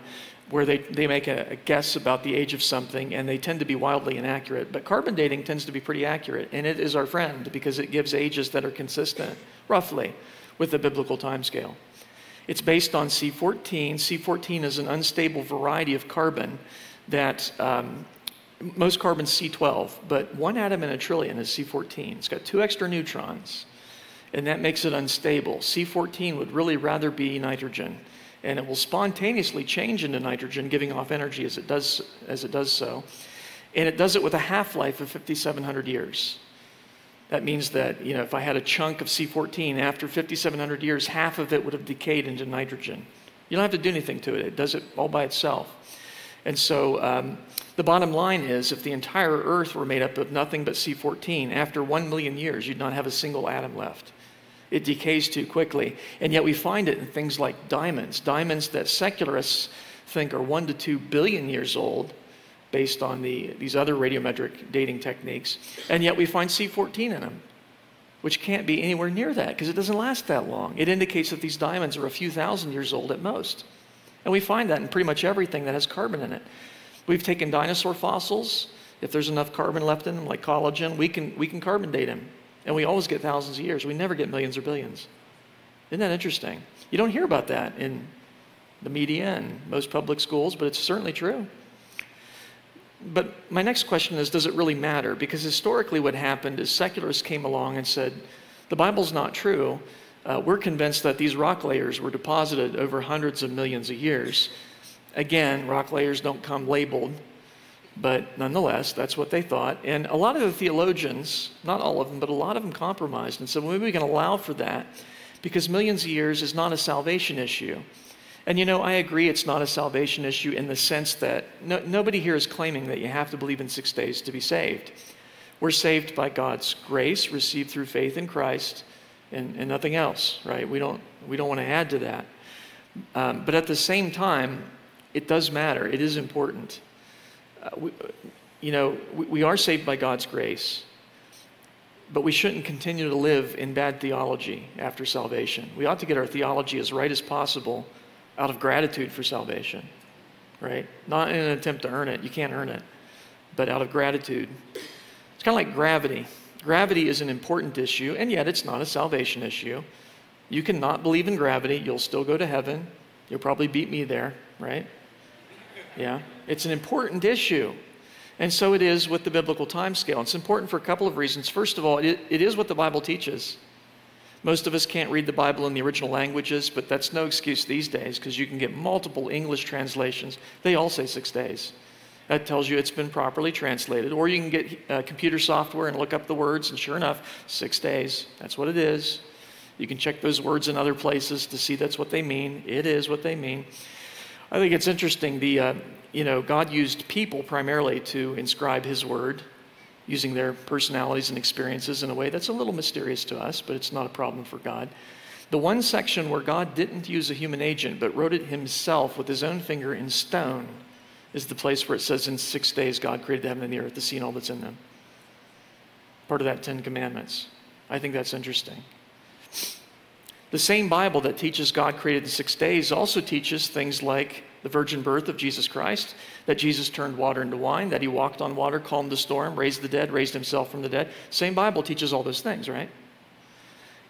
where they, they make a, a, guess about the age of something and they tend to be wildly inaccurate. But carbon dating tends to be pretty accurate, and it is our friend because it gives ages that are consistent, roughly, with the biblical timescale. It's based on C14. C14 is an unstable variety of carbon that um, most carbon's C12, but one atom in a trillion is C14. It's got two extra neutrons, and that makes it unstable. C14 would really rather be nitrogen, and it will spontaneously change into nitrogen, giving off energy as it does, as it does so. And it does it with a half-life of 5,700 years. That means that, you know, if I had a chunk of C14, after 5,700 years, half of it would have decayed into nitrogen. You don't have to do anything to it. It does it all by itself. And so um, the bottom line is if the entire Earth were made up of nothing but C14, after one million years, you'd not have a single atom left. It decays too quickly. And yet we find it in things like diamonds, diamonds that secularists think are one to two billion years old based on the, these other radiometric dating techniques. And yet we find C14 in them, which can't be anywhere near that because it doesn't last that long. It indicates that these diamonds are a few thousand years old at most. And we find that in pretty much everything that has carbon in it. We've taken dinosaur fossils. If there's enough carbon left in them, like collagen, we can, we can carbon date them. And we always get thousands of years. We never get millions or billions. Isn't that interesting? You don't hear about that in the media and most public schools, but it's certainly true. But my next question is Does it really matter? Because historically, what happened is secularists came along and said, The Bible's not true. Uh, we're convinced that these rock layers were deposited over hundreds of millions of years. Again, rock layers don't come labeled, but nonetheless, that's what they thought. And a lot of the theologians, not all of them, but a lot of them compromised and said, well, maybe we can allow for that because millions of years is not a salvation issue. And you know, I agree it's not a salvation issue in the sense that no, nobody here is claiming that you have to believe in six days to be saved. We're saved by God's grace, received through faith in Christ, and, and nothing else, right? We don't, we don't want to add to that. Um, but at the same time, it does matter. It is important. Uh, we, you know, we, we are saved by God's grace, but we shouldn't continue to live in bad theology after salvation. We ought to get our theology as right as possible out of gratitude for salvation, right? Not in an attempt to earn it. You can't earn it, but out of gratitude. It's kind of like gravity. Gravity is an important issue, and yet it's not a salvation issue. You cannot believe in gravity, you'll still go to heaven. You'll probably beat me there, right? Yeah, it's an important issue. And so it is with the biblical time scale. It's important for a couple of reasons. First of all, it, it is what the Bible teaches. Most of us can't read the Bible in the original languages, but that's no excuse these days because you can get multiple English translations. They all say six days. That tells you it's been properly translated. Or you can get uh, computer software and look up the words, and sure enough, six days. That's what it is. You can check those words in other places to see that's what they mean. It is what they mean. I think it's interesting. The, uh, you know, God used people primarily to inscribe His word, using their personalities and experiences in a way that's a little mysterious to us, but it's not a problem for God. The one section where God didn't use a human agent, but wrote it Himself with His own finger in stone is the place where it says, In six days God created the heaven and the earth, the sea and all that's in them. Part of that Ten Commandments. I think that's interesting. The same Bible that teaches God created in six days also teaches things like the virgin birth of Jesus Christ, that Jesus turned water into wine, that he walked on water, calmed the storm, raised the dead, raised himself from the dead. Same Bible teaches all those things, right?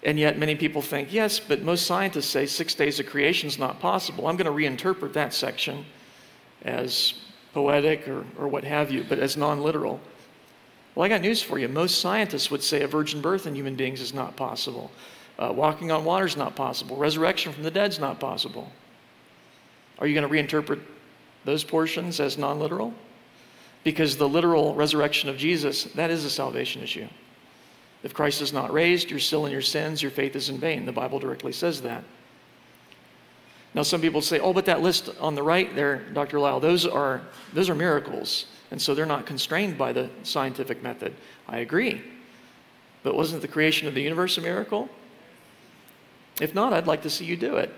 And yet many people think, yes, but most scientists say six days of creation is not possible. I'm going to reinterpret that section as poetic or, or what have you, but as non literal. Well, I got news for you. Most scientists would say a virgin birth in human beings is not possible. Uh, walking on water is not possible. Resurrection from the dead is not possible. Are you going to reinterpret those portions as non literal? Because the literal resurrection of Jesus, that is a salvation issue. If Christ is not raised, you're still in your sins, your faith is in vain. The Bible directly says that. Now, some people say, oh, but that list on the right there, Dr. Lisle, those are, those are miracles. And so they're not constrained by the scientific method. I agree. But wasn't the creation of the universe a miracle? If not, I'd like to see you do it.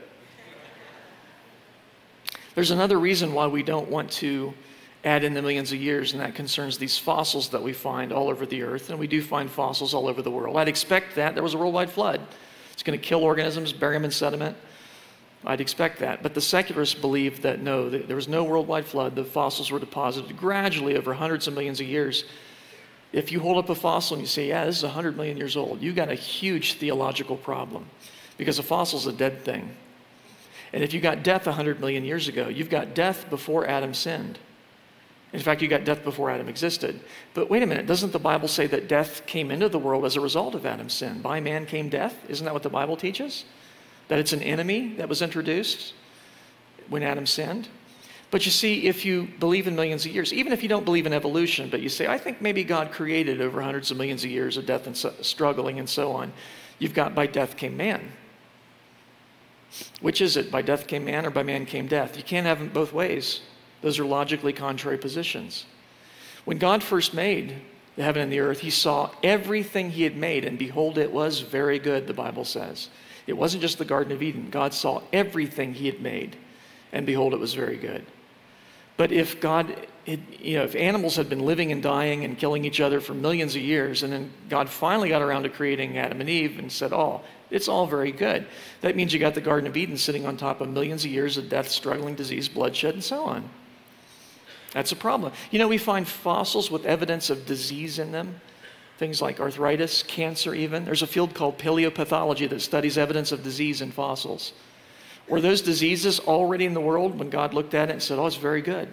There's another reason why we don't want to add in the millions of years, and that concerns these fossils that we find all over the earth. And we do find fossils all over the world. I'd expect that. There was a worldwide flood. It's going to kill organisms, bury them in sediment. I'd expect that. But the secularists believe that no, there was no worldwide flood. The fossils were deposited gradually over hundreds of millions of years. If you hold up a fossil and you say, yeah, this is 100 million years old, you've got a huge theological problem because a fossil is a dead thing. And if you got death 100 million years ago, you've got death before Adam sinned. In fact, you got death before Adam existed. But wait a minute, doesn't the Bible say that death came into the world as a result of Adam's sin? By man came death? Isn't that what the Bible teaches? that it's an enemy that was introduced when Adam sinned. But you see, if you believe in millions of years, even if you don't believe in evolution, but you say, I think maybe God created over hundreds of millions of years of death and so, struggling and so on, you've got by death came man. Which is it? By death came man or by man came death? You can't have them both ways. Those are logically contrary positions. When God first made the heaven and the earth, he saw everything he had made, and behold, it was very good, the Bible says. It wasn't just the Garden of Eden. God saw everything he had made, and behold, it was very good. But if God, had, you know, if animals had been living and dying and killing each other for millions of years, and then God finally got around to creating Adam and Eve and said, oh, it's all very good. That means you got the Garden of Eden sitting on top of millions of years of death, struggling, disease, bloodshed, and so on. That's a problem. You know, we find fossils with evidence of disease in them things like arthritis, cancer, even. There's a field called paleopathology that studies evidence of disease in fossils. Were those diseases already in the world when God looked at it and said, oh, it's very good?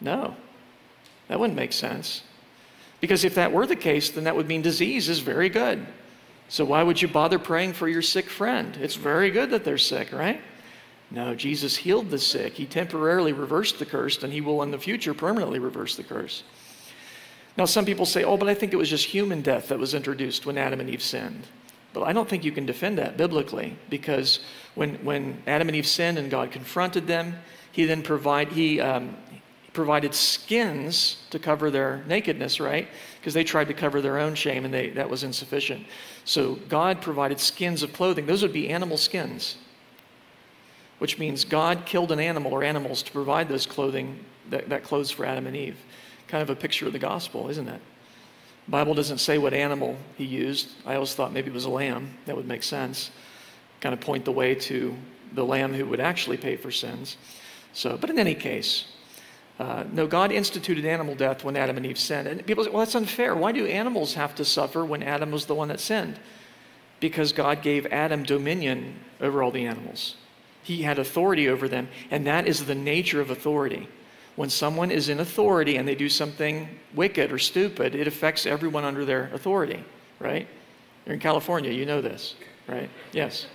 No, that wouldn't make sense. Because if that were the case, then that would mean disease is very good. So why would you bother praying for your sick friend? It's very good that they're sick, right? No, Jesus healed the sick. He temporarily reversed the curse, and he will in the future permanently reverse the curse. Now, some people say, oh, but I think it was just human death that was introduced when Adam and Eve sinned. But I don't think you can defend that biblically because when, when Adam and Eve sinned and God confronted them, he then provide, he, um, provided skins to cover their nakedness, right? Because they tried to cover their own shame and they, that was insufficient. So God provided skins of clothing. Those would be animal skins, which means God killed an animal or animals to provide those clothing, that, that clothes for Adam and Eve kind of a picture of the gospel, isn't it? Bible doesn't say what animal he used. I always thought maybe it was a lamb. That would make sense. Kind of point the way to the lamb who would actually pay for sins. So, but in any case, uh, no, God instituted animal death when Adam and Eve sinned. And people say, well, that's unfair. Why do animals have to suffer when Adam was the one that sinned? Because God gave Adam dominion over all the animals. He had authority over them, and that is the nature of authority when someone is in authority and they do something wicked or stupid, it affects everyone under their authority, right? You're in California, you know this, right? Yes,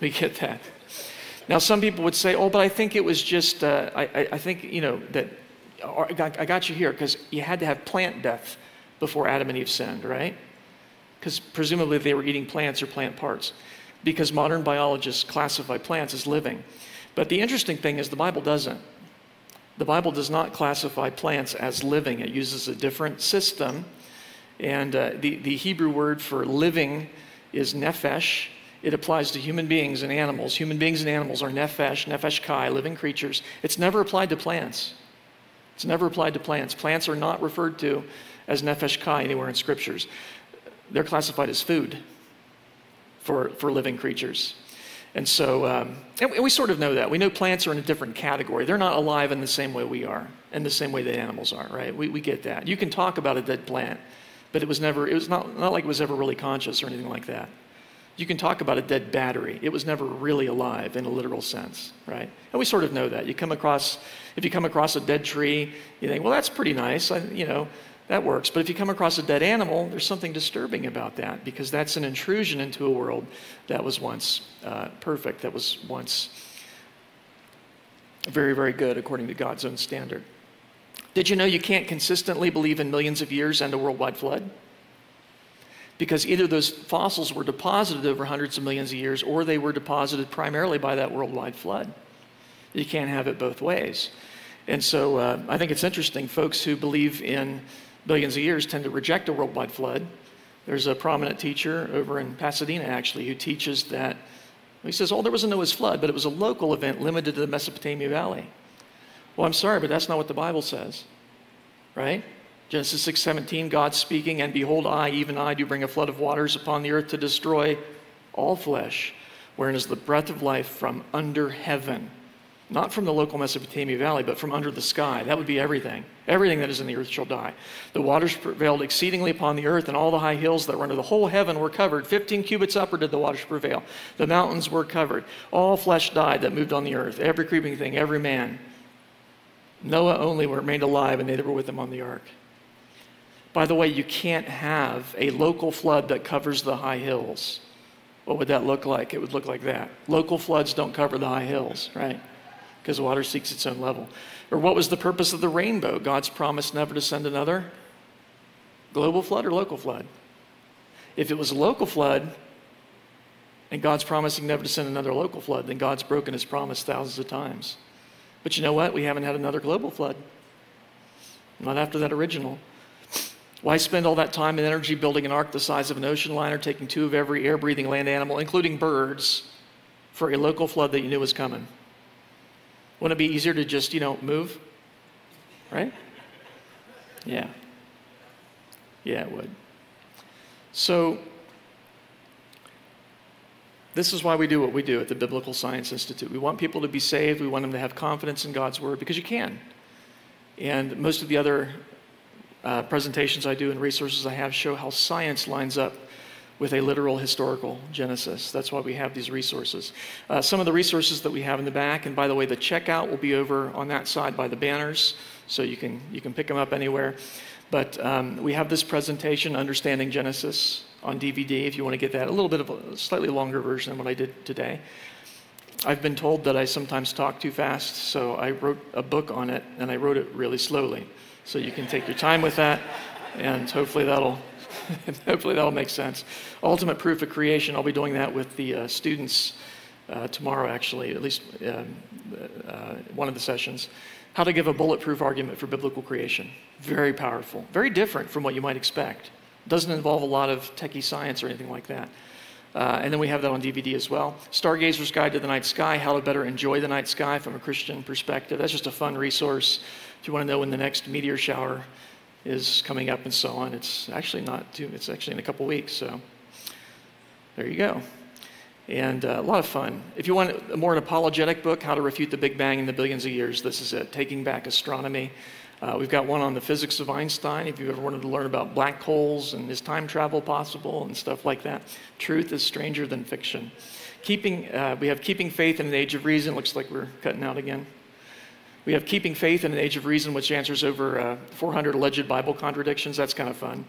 we get that. Now, some people would say, oh, but I think it was just, uh, I, I think, you know, that I got you here because you had to have plant death before Adam and Eve sinned, right? Because presumably they were eating plants or plant parts. Because modern biologists classify plants as living. But the interesting thing is the Bible doesn't. The Bible does not classify plants as living, it uses a different system. And uh, the, the Hebrew word for living is nephesh. It applies to human beings and animals. Human beings and animals are nephesh, nephesh kai, living creatures. It's never applied to plants. It's never applied to plants. Plants are not referred to as nephesh kai anywhere in scriptures. They're classified as food for, for living creatures. And so, um, and we sort of know that. We know plants are in a different category. They're not alive in the same way we are, in the same way that animals are, right? We, we get that. You can talk about a dead plant, but it was never, it was not, not like it was ever really conscious or anything like that. You can talk about a dead battery. It was never really alive in a literal sense, right? And we sort of know that. You come across, if you come across a dead tree, you think, well, that's pretty nice, I, you know, that works. But if you come across a dead animal, there's something disturbing about that because that's an intrusion into a world that was once uh, perfect, that was once very, very good according to God's own standard. Did you know you can't consistently believe in millions of years and a worldwide flood? Because either those fossils were deposited over hundreds of millions of years or they were deposited primarily by that worldwide flood. You can't have it both ways. And so uh, I think it's interesting. Folks who believe in billions of years tend to reject a worldwide flood. There's a prominent teacher over in Pasadena, actually, who teaches that. He says, Oh, there was a Noah's flood, but it was a local event limited to the Mesopotamia Valley. Well, I'm sorry, but that's not what the Bible says, right? Genesis 6:17, God speaking, and behold, I, even I, do bring a flood of waters upon the earth to destroy all flesh, wherein is the breath of life from under heaven. Not from the local Mesopotamia valley, but from under the sky. That would be everything. Everything that is in the earth shall die. The waters prevailed exceedingly upon the earth, and all the high hills that were under the whole heaven were covered. Fifteen cubits upward did the waters prevail. The mountains were covered. All flesh died that moved on the earth, every creeping thing, every man. Noah only remained alive, and they that were with him on the ark. By the way, you can't have a local flood that covers the high hills. What would that look like? It would look like that. Local floods don't cover the high hills, right? Because water seeks its own level. Or what was the purpose of the rainbow? God's promise never to send another global flood or local flood? If it was a local flood, and God's promising never to send another local flood, then God's broken his promise thousands of times. But you know what? We haven't had another global flood. Not after that original. Why spend all that time and energy building an ark the size of an ocean liner, taking two of every air breathing land animal, including birds, for a local flood that you knew was coming? Wouldn't it be easier to just, you know, move? Right? Yeah. Yeah, it would. So, this is why we do what we do at the Biblical Science Institute. We want people to be saved, we want them to have confidence in God's Word because you can. And most of the other uh, presentations I do and resources I have show how science lines up with a literal historical Genesis. That's why we have these resources. Uh, some of the resources that we have in the back, and by the way, the checkout will be over on that side by the banners, so you can, you can pick them up anywhere. But um, we have this presentation, Understanding Genesis, on DVD if you want to get that. A little bit of a slightly longer version than what I did today. I've been told that I sometimes talk too fast, so I wrote a book on it, and I wrote it really slowly. So you can take your time with that, and hopefully that'll hopefully that'll make sense. Ultimate proof of creation. I'll be doing that with the uh, students uh, tomorrow, actually, at least um, uh, one of the sessions. How to give a bulletproof argument for biblical creation. Very powerful. Very different from what you might expect. Doesn't involve a lot of techie science or anything like that. Uh, and then we have that on DVD as well. Stargazer's Guide to the Night Sky, how to better enjoy the night sky from a Christian perspective. That's just a fun resource if you want to know when the next meteor shower is coming up and so on. It's actually not too, it's actually in a couple weeks. So there you go. And uh, a lot of fun. If you want a more an apologetic book, How to Refute the Big Bang in the Billions of Years, this is it Taking Back Astronomy. Uh, we've got one on the physics of Einstein. If you ever wanted to learn about black holes and is time travel possible and stuff like that, truth is stranger than fiction. Keeping, uh, we have Keeping Faith in an Age of Reason. Looks like we're cutting out again. We have Keeping Faith in an Age of Reason, which answers over uh, 400 alleged Bible contradictions. That's kind of fun.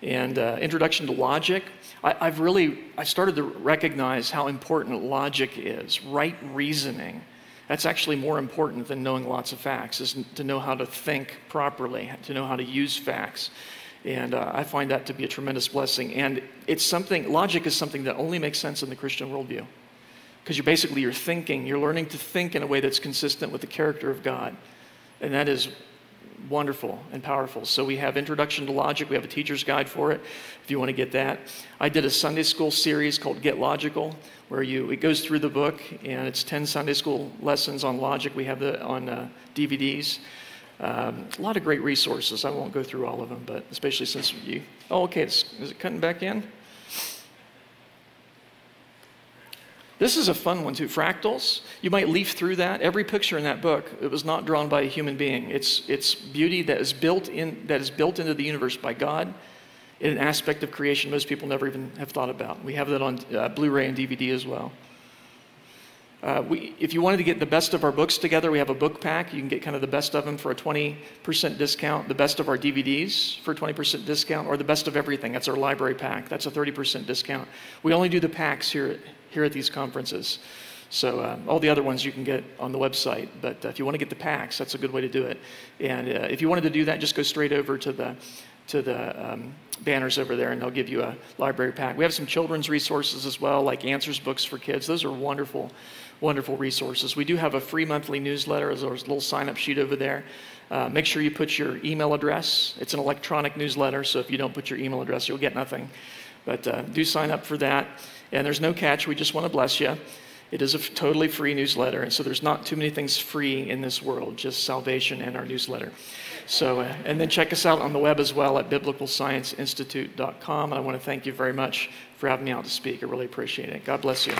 And uh, Introduction to Logic. I, I've really, I started to recognize how important logic is, right reasoning that's actually more important than knowing lots of facts, is to know how to think properly, to know how to use facts. And uh, I find that to be a tremendous blessing. And it's something, logic is something that only makes sense in the Christian worldview. Because you're basically, you're thinking, you're learning to think in a way that's consistent with the character of God. And that is wonderful and powerful. So we have Introduction to Logic. We have a teacher's guide for it if you want to get that. I did a Sunday school series called Get Logical where you it goes through the book and it's 10 Sunday school lessons on logic. We have the on uh, DVDs. Um, a lot of great resources. I won't go through all of them, but especially since you. Oh, okay. Is it cutting back in? This is a fun one too. Fractals. You might leaf through that. Every picture in that book, it was not drawn by a human being. It's, it's beauty that is built in that is built into the universe by God in an aspect of creation most people never even have thought about. We have that on uh, Blu-ray and DVD as well. Uh, we, if you wanted to get the best of our books together, we have a book pack. You can get kind of the best of them for a 20% discount, the best of our DVDs for a 20% discount, or the best of everything. That's our library pack. That's a 30% discount. We only do the packs here, here at these conferences. So uh, all the other ones you can get on the website. But uh, if you want to get the packs, that's a good way to do it. And uh, if you wanted to do that, just go straight over to the to the um, banners over there and they'll give you a library pack. We have some children's resources as well, like answers books for kids. Those are wonderful wonderful resources. We do have a free monthly newsletter. As there's a little sign up sheet over there. Uh, make sure you put your email address. It's an electronic newsletter, so if you don't put your email address, you'll get nothing. But uh, do sign up for that. And there's no catch. We just want to bless you. It is a totally free newsletter, and so there's not too many things free in this world, just salvation and our newsletter. So, uh, and then check us out on the web as well at biblicalscienceinstitute.com. And I want to thank you very much for having me out to speak. I really appreciate it. God bless you.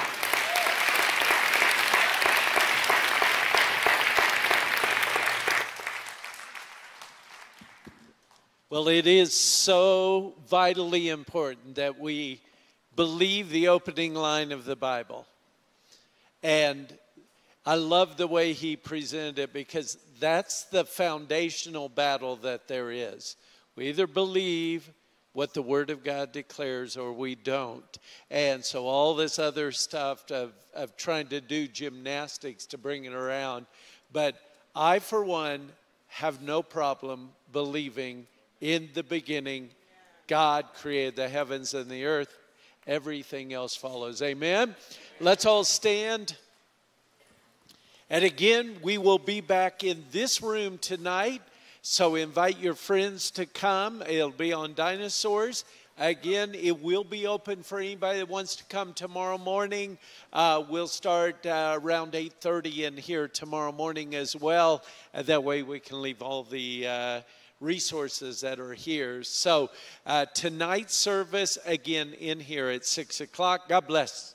Well, it is so vitally important that we believe the opening line of the Bible. And I love the way he presented it because that's the foundational battle that there is. We either believe what the Word of God declares or we don't. And so all this other stuff of, of trying to do gymnastics to bring it around. But I, for one, have no problem believing in the beginning, God created the heavens and the earth. Everything else follows. Amen. Let's all stand. And again, we will be back in this room tonight. So invite your friends to come. It'll be on dinosaurs. Again, it will be open for anybody that wants to come tomorrow morning. Uh, we'll start uh, around 8:30 in here tomorrow morning as well. And that way we can leave all the uh, resources that are here. So, uh, tonight's service again in here at 6 o'clock. God bless.